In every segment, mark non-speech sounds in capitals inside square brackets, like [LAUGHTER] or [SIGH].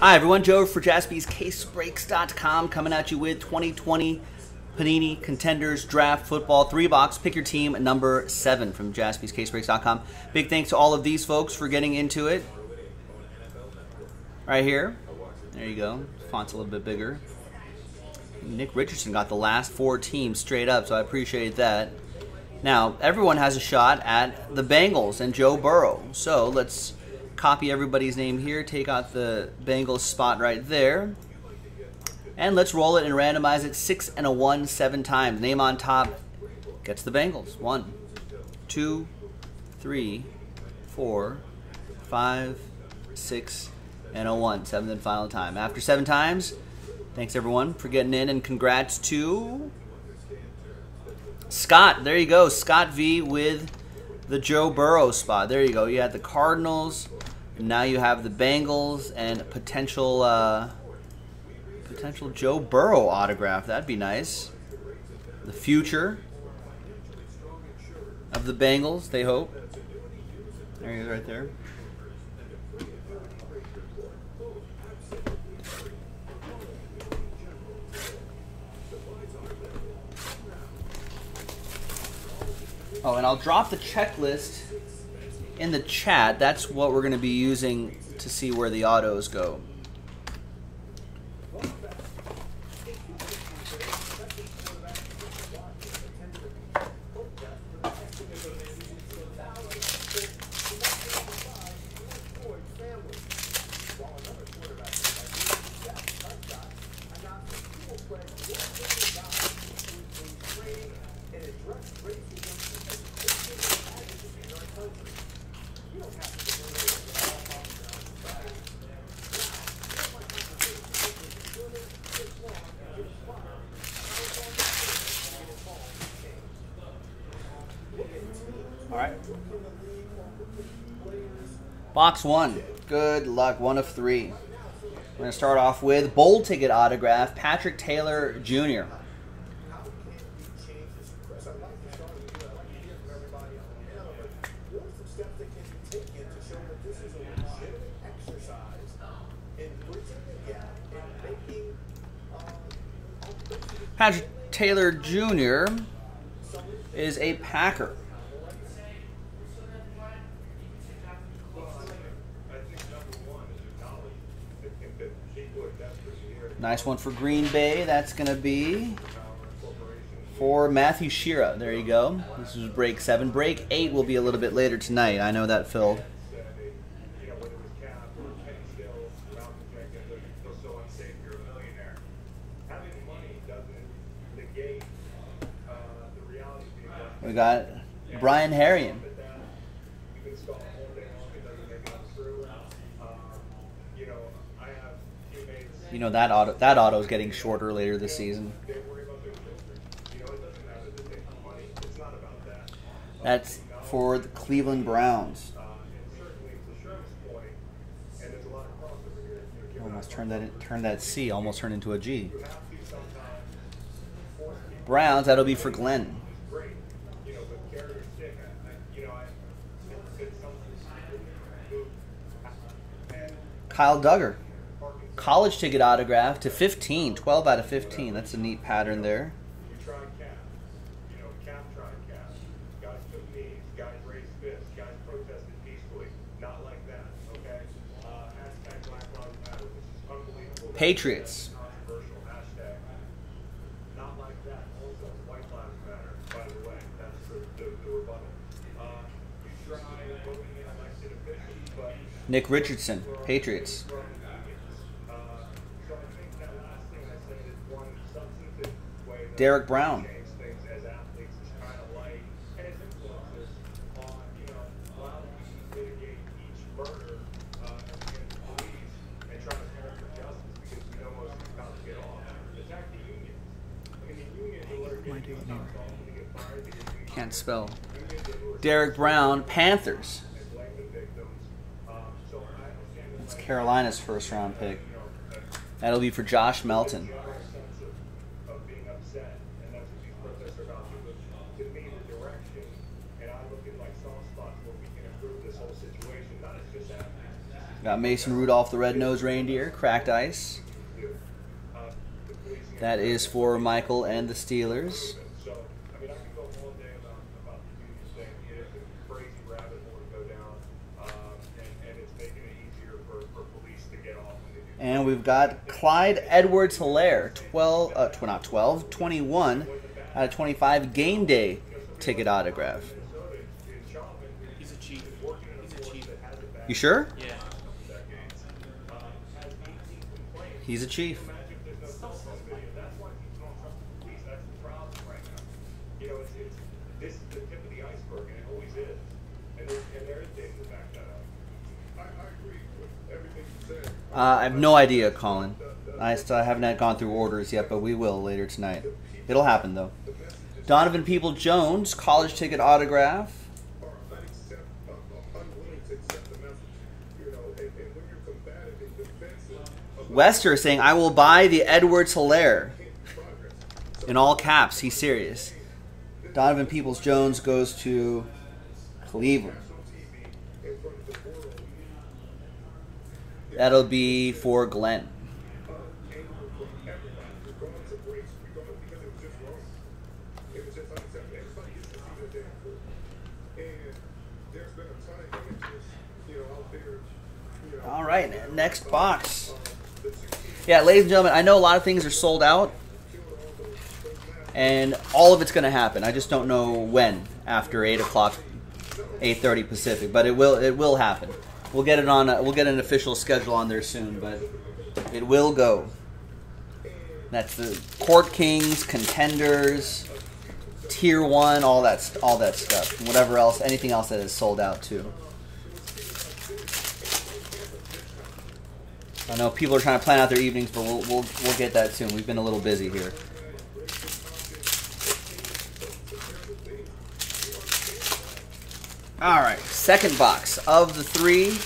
Hi, everyone. Joe for jaspyscasebreaks.com coming at you with 2020 Panini Contenders Draft Football 3 box. Pick your team number 7 from jaspyscasebreaks.com. Big thanks to all of these folks for getting into it. Right here. There you go. Font's a little bit bigger. Nick Richardson got the last four teams straight up, so I appreciate that. Now, everyone has a shot at the Bengals and Joe Burrow. So let's copy everybody's name here, take out the Bengals spot right there. And let's roll it and randomize it six and a one, seven times. Name on top gets the Bengals. One, two, three, four, five, six, and a one. Seventh and final time. After seven times, thanks everyone for getting in, and congrats to Scott. There you go. Scott V with the Joe Burrow spot. There you go. You had the Cardinals. Now you have the Bengals and potential uh, potential Joe Burrow autograph. That'd be nice. The future of the Bengals, they hope. There he is right there. Oh, and I'll drop the checklist in the chat. That's what we're going to be using to see where the autos go. All right. Box one. Good luck. One of three. We're going to start off with bold ticket autograph, Patrick Taylor Jr. Patrick Taylor Jr. is a Packer. Nice one for Green Bay. That's going to be for Matthew Shira. There you go. This is break seven. Break eight will be a little bit later tonight. I know that filled. We got Brian Harrion. You know that auto that auto is getting shorter later this season. That's for the Cleveland Browns. Almost turned that turned that C almost turned into a G. Browns that'll be for Glenn. Kyle Dugger. College ticket autograph to 15, 12 out of 15. That's a neat pattern there. Patriots. Nick Richardson, Patriots. Derrick Brown. Can't spell. Derrick Brown, Panthers. That's Carolina's first round pick. That'll be for Josh Melton. Got Mason Rudolph, the red-nosed reindeer, cracked ice. That is for Michael and the Steelers. And we've got Clyde Edwards Helaire, 12, uh, not 12, 21 out of 25 game day ticket autograph. He's a chief. He's a chief. You sure? Yeah. He's a chief. Uh, I have no idea, Colin. I still haven't gone through orders yet, but we will later tonight. It'll happen though. Donovan People Jones, college ticket autograph. Wester saying, I will buy the Edwards Helaire. In all caps, he's serious. Donovan Peoples Jones goes to Cleveland. That'll be for Glenn. All right, next box. Yeah, ladies and gentlemen, I know a lot of things are sold out, and all of it's going to happen. I just don't know when after eight o'clock, eight thirty Pacific, but it will it will happen. We'll get it on. A, we'll get an official schedule on there soon, but it will go. That's the Court Kings, contenders, Tier One, all that all that stuff. Whatever else, anything else that is sold out too. I know people are trying to plan out their evenings, but we'll we'll, we'll get that soon. We've been a little busy here. All right, second box of the three.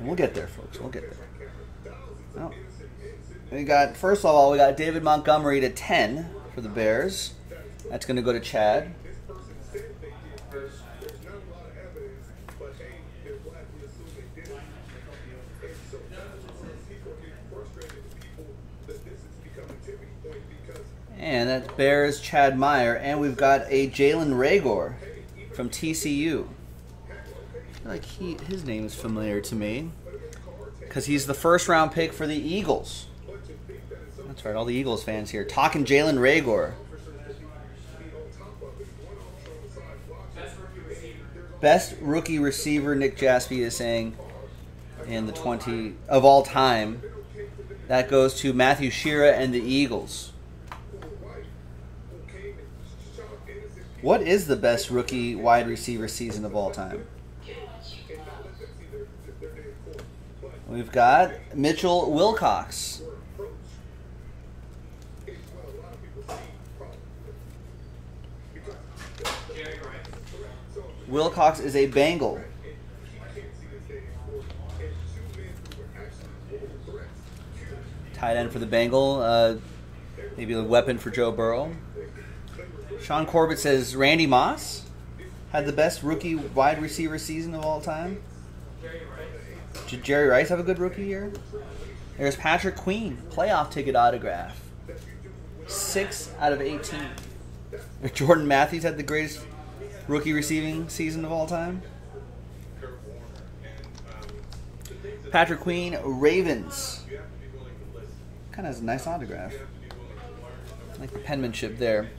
We'll get there, folks. We'll get there. Oh. We got first of all, we got David Montgomery to ten for the Bears. That's going to go to Chad. And that's Bears Chad Meyer. And we've got a Jalen Reagor from TCU. Like he, his name is familiar to me. Because he's the first round pick for the Eagles. That's right, all the Eagles fans here. Talking Jalen Reagor. Best rookie receiver, Nick Jaspy is saying, in the 20 of all time. That goes to Matthew Shira and the Eagles. What is the best rookie wide receiver season of all time? We've got Mitchell Wilcox. Wilcox is a Bengal. Tight end for the Bengal. Uh, maybe a weapon for Joe Burrow. Sean Corbett says Randy Moss had the best rookie wide receiver season of all time. Did Jerry Rice have a good rookie year? There's Patrick Queen, playoff ticket autograph. Six out of 18. [LAUGHS] Jordan Matthews had the greatest rookie receiving season of all time. Patrick Queen, Ravens. Kind of has a nice autograph. I like the penmanship there.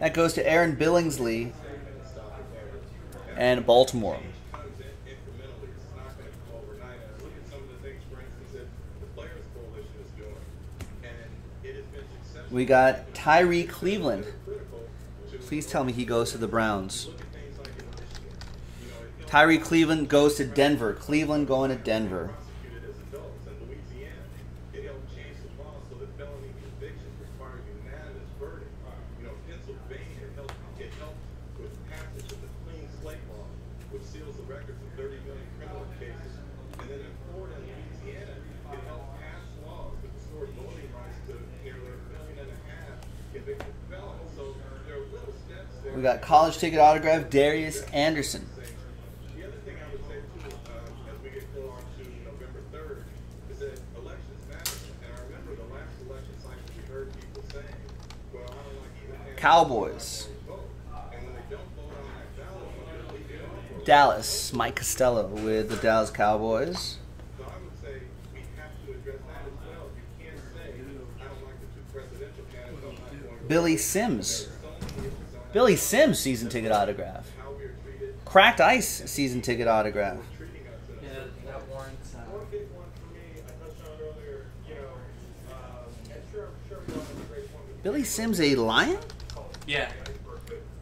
That goes to Aaron Billingsley and Baltimore. We got Tyrie Cleveland. Please tell me he goes to the Browns. Tyrie Cleveland goes to Denver. Cleveland going to Denver. Vote on that ballot, what they're really doing. Dallas, Mike Costello with the Dallas Cowboys. We. Billy Sims. Billy Sims season ticket autograph. How we are treated, Cracked Ice season ticket autograph. treating us. And Yeah, that warrants. One big one for me, I touched on it earlier, you know, and sure, sure we all have a great one with Billy Sims a Lion? yeah,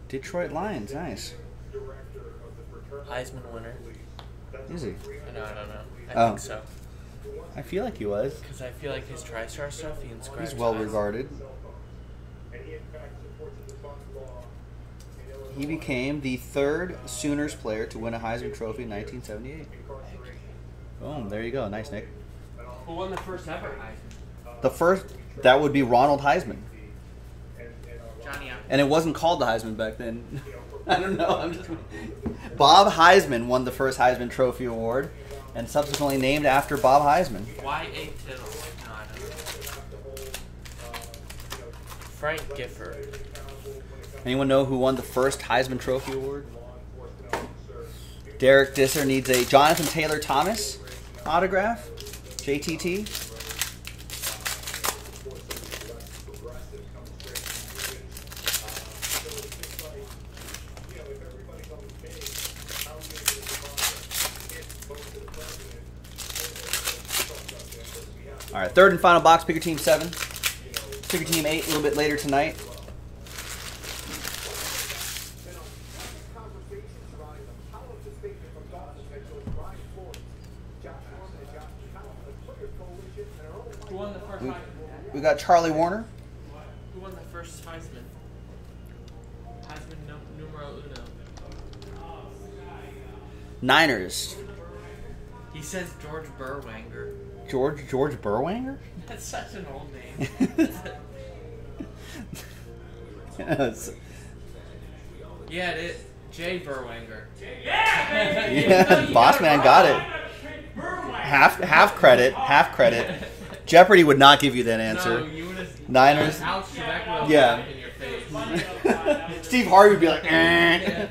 Detroit Lions, nice. the director of the fraternity. Heisman winner. Is he? No, I don't know. I Oh. think so. I feel like he was. Because I feel like his TriStar stuff, he inscribes. He's well Heisman. regarded. And he in fact supports the defunct law in Illinois He became the third Sooners player to win a Heisman Trophy in 1978. Boom, there you go. Nice, Nick. Who won the first ever Heisman? The first, that would be Ronald Heisman. Johnny And it wasn't called the Heisman back then. [LAUGHS] I don't know. I'm just [LAUGHS] Bob Heisman won the first Heisman Trophy award and subsequently named after Bob Heisman. Y.A. Tittle? No, I don't. Frank Gifford. Anyone know who won the first Heisman Trophy award? Derek Disser needs a Jonathan Taylor Thomas autograph. JTT. All right, third and final box, picker team seven. Picker team eight a little bit later tonight. Conversations surrounding the powerful statement from golf officials Brian Flores, Josh Norman, and Josh McConnell, the Players Coalition, and our own Who won the first We, Heisman? we got Charlie Warner. Who won the first Heisman? Heisman no, numero uno. Niners. He says George Berwanger. George George Berwanger? [LAUGHS] That's such an old name. [LAUGHS] yes. yeah, it is. Jay Berwanger. [LAUGHS] Yeah, boss man got it. Half half credit, half credit. Jeopardy would not give you that No, answer. you. Niners. Alex Trebek would have Yeah. laughed in your face. [LAUGHS] Steve Harvey would be like, eh.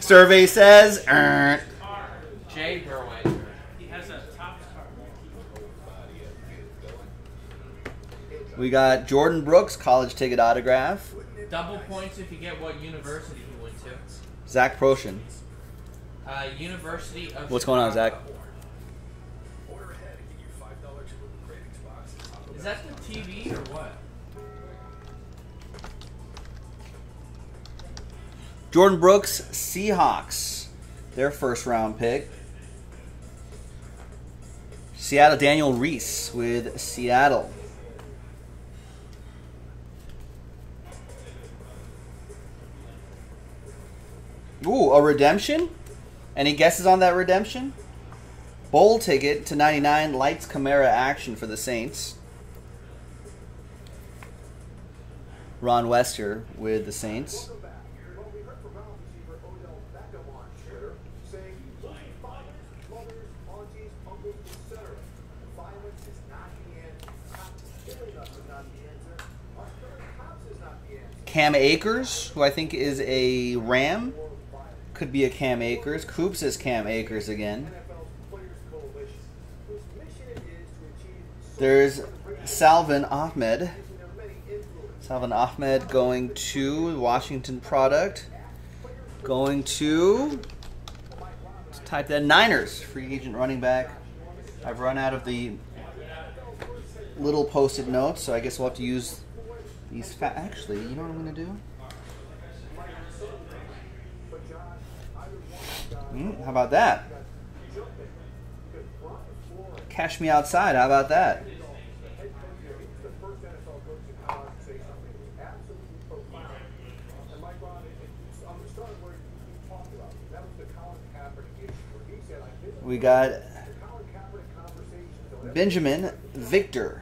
Survey says, eh. Jay Berwanger. He has a top card. We got Jordyn Brooks, college ticket autograph. Double points if you get what university he went to. Zach Proshin. Uh, University of. What's going on, Zach? Is that the TV or what? Jordyn Brooks, Seahawks. Their first round pick. Seattle Daniel Reese with Seattle. Ooh, a redemption? Any guesses on that redemption? Bowl ticket to 99, lights Camara action for the Saints. Ron Wester with the Saints. Cam Akers, who I think is a Ram, could be a Cam Akers. Coops is Cam Akers again. There's Salvon Ahmed. Salvon Ahmed going to Washington product. Going to type that Niners free agent running back. I've run out of the little post-it notes, so I guess we'll have to use these. Actually, you know what I'm gonna do? Mm, how about that? Cash me outside. How about that? We got Binjimen Victor.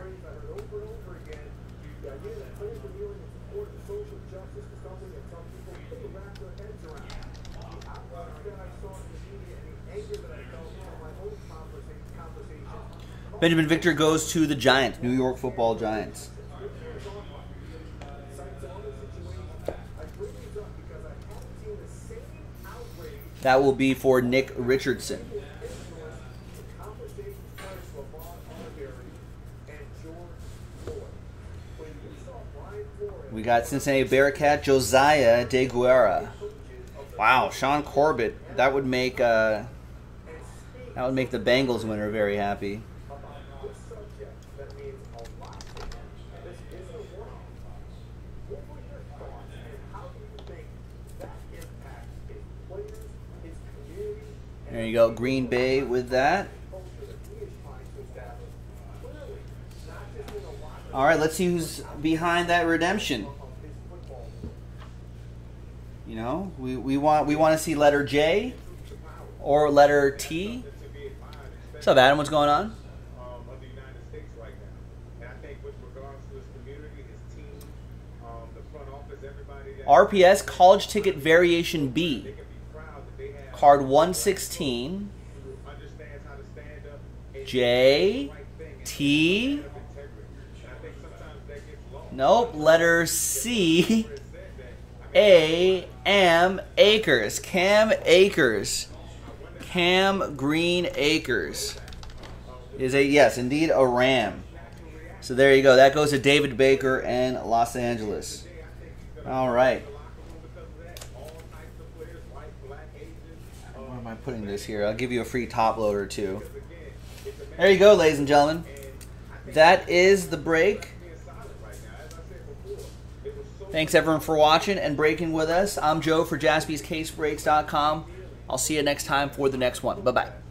Binjimen Victor goes to the Giants, New York Football Giants. That will be for Nick Richardson. We got Cincinnati Bearcat Josiah Deguara. Wow, Sean Corbett. That would make uh, that would make the Bengals winner very happy. There you go, Green Bay with that. All right, let's see who's behind that redemption. You know, we, we want we want to see letter J or letter T. What's up, Adam? What's going on? um, of the United States right now. And I think with regards to his community, his team, um, the front office, everybody that RPS College Ticket Variation B, can be proud that they have card 116, who understands how to stand up and J, do the right thing and T, have integrity. And I think sometimes that gets lost. Nope, letter C, A, M, Akers, Cam Akers, Cam Green Acres is a yes, indeed a Ram. So there you go. That goes to David Baker and Los Angeles. All right. Where am I putting this here? I'll give you a free top loader too. There you go, ladies and gentlemen. That is the break. Thanks everyone for watching and breaking with us. I'm Joe for jaspyscasebreaks.com. I'll see you next time for the next one. Bye bye.